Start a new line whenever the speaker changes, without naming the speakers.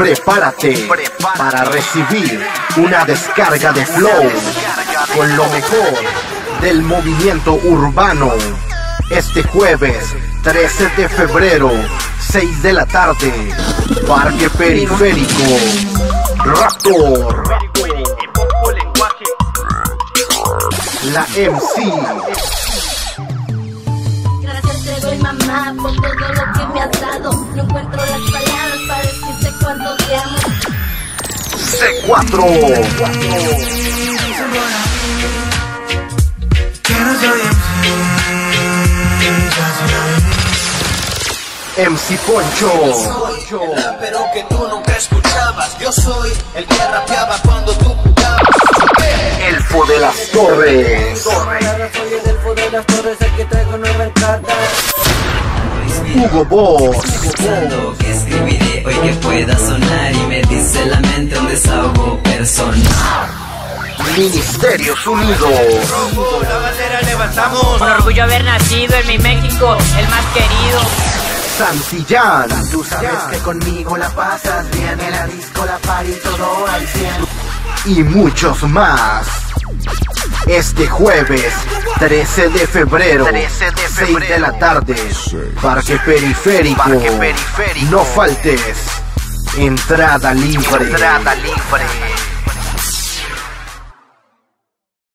Prepárate para recibir una descarga de flow con lo mejor del movimiento urbano. Este jueves 13 de febrero, 6 de la tarde, Parque Periférico, Raptor, la MC.
Gracias te doy mamá por todo lo que me has dado. No encuentro las palabras
C4. MC Poncho.
Pero que tú nunca escuchabas. Yo soy el que rapeaba cuando tú jugabas.
Elfo de las Torres.
Soy el elfo de las torres, el que traigo nueva entrada.
Hugo Boss.
Escribiré hoy que pueda sonar desahogo personal.
Ministerios Unidos.
La bandera levantamos.
Con orgullo haber nacido en mi México, el más querido.
Santillán.
Tú sabes que conmigo la pasas bien en la disco, la party, todo al 100.
y muchos más. Este jueves 13 de febrero, 6 de la tarde, Parque Periférico. No faltes. Entrada libre. Entrada libre.